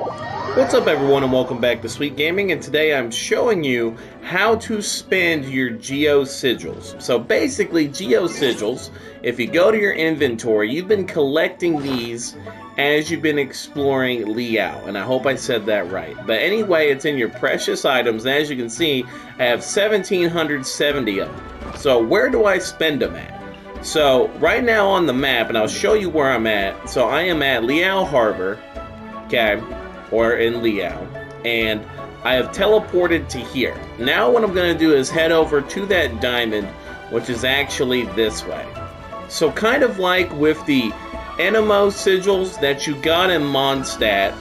What's up everyone and welcome back to Sweet Gaming and today I'm showing you how to spend your Geo Sigils. So basically Geo Sigils, if you go to your inventory, you've been collecting these as you've been exploring Liyue and I hope I said that right. But anyway, it's in your precious items and as you can see, I have 1770 of them. So where do I spend them at? So right now on the map, and I'll show you where I'm at. So I am at Liyue Harbor, okay, or in Liyue, and I have teleported to here. Now what I'm going to do is head over to that diamond, which is actually this way. So kind of like with the Anemo sigils that you got in Mondstadt,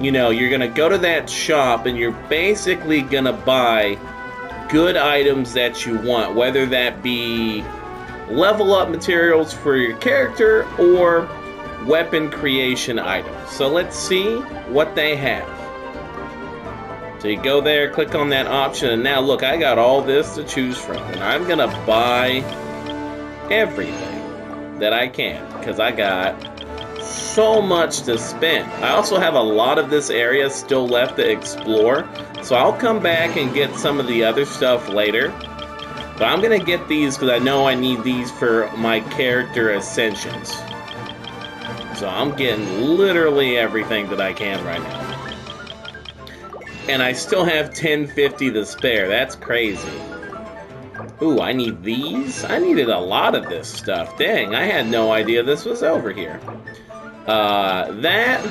you know, you're going to go to that shop and you're basically going to buy good items that you want, whether that be level up materials for your character or weapon creation items. So let's see what they have. So you go there, click on that option, and now look, I got all this to choose from. And I'm gonna buy everything that I can, because I got so much to spend. I also have a lot of this area still left to explore, so I'll come back and get some of the other stuff later. But I'm gonna get these because I know I need these for my character ascensions. So I'm getting literally everything that I can right now. And I still have 1050 to spare. That's crazy. Ooh, I need these? I needed a lot of this stuff. Dang, I had no idea this was over here. Uh, that...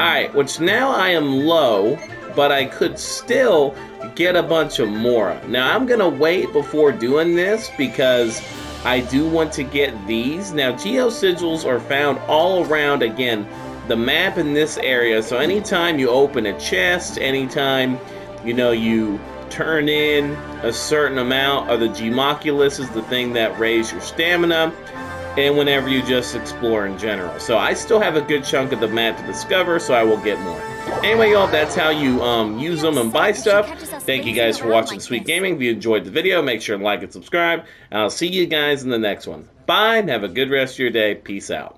Alright, which now I am low, but I could still get a bunch of Mora. Now I'm gonna wait before doing this because I do want to get these. Now Geo Sigils are found all around again the map in this area so anytime you open a chest, anytime you know you turn in a certain amount of the Geoculus is the thing that raise your stamina and whenever you just explore in general. So I still have a good chunk of the map to discover, so I will get more. Anyway, y'all, that's how you um, use them and buy stuff. Thank you guys for watching Sweet Gaming. If you enjoyed the video, make sure to like and subscribe. And I'll see you guys in the next one. Bye, and have a good rest of your day. Peace out.